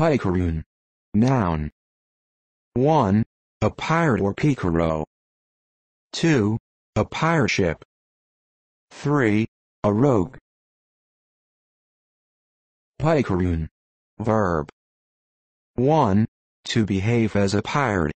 Picaroon. Noun. 1. A pirate or picaro. 2. A pirate ship. 3. A rogue. Picaroon. Verb. 1. To behave as a pirate.